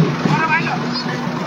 Bora, vai, Jota.